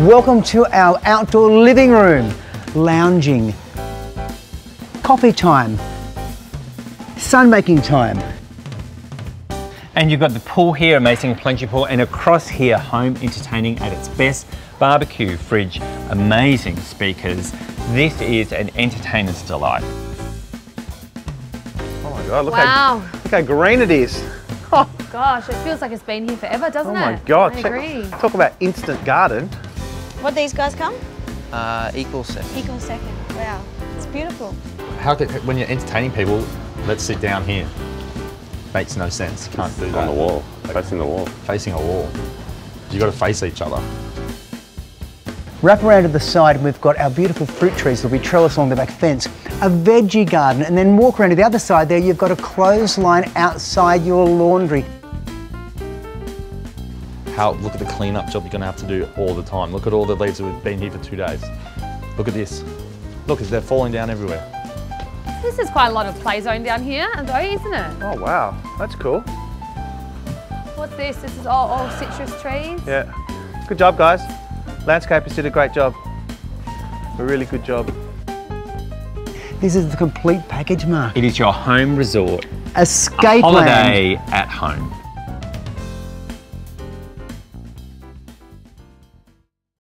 Welcome to our outdoor living room, lounging, coffee time, sun making time. And you've got the pool here, amazing plungy pool, and across here, home entertaining at its best. Barbecue, fridge, amazing speakers. This is an entertainer's delight. Oh my god, look, Wow. how, look how green it is. Oh, Gosh, it feels like it's been here forever, doesn't oh it? oh it? my god, I check- agree. talk about instant garden. What these guys come? Uh, equal second. Equal second. Wow, it's beautiful. How could, when you're entertaining people, let's sit down here. Makes no sense. You can't do that. On the wall, facing the wall. Facing a wall. You got to face each other. Wrap around to the side and we've got our beautiful fruit trees that we trellis along the back fence, a veggie garden, and then walk around to the other side there, you've got a clothesline outside your laundry. How look at the cleanup job you're going to have to do all the time. Look at all the leaves that have been here for two days. Look at this. Look, they're falling down everywhere. This is quite a lot of play zone down here, though, isn't it? Oh wow, that's cool. What's this? This is all, all citrus trees. Yeah, good job guys. Landscapers did a great job. A really good job. This is the complete package, Mark. It is your home resort, Escape land. holiday at home.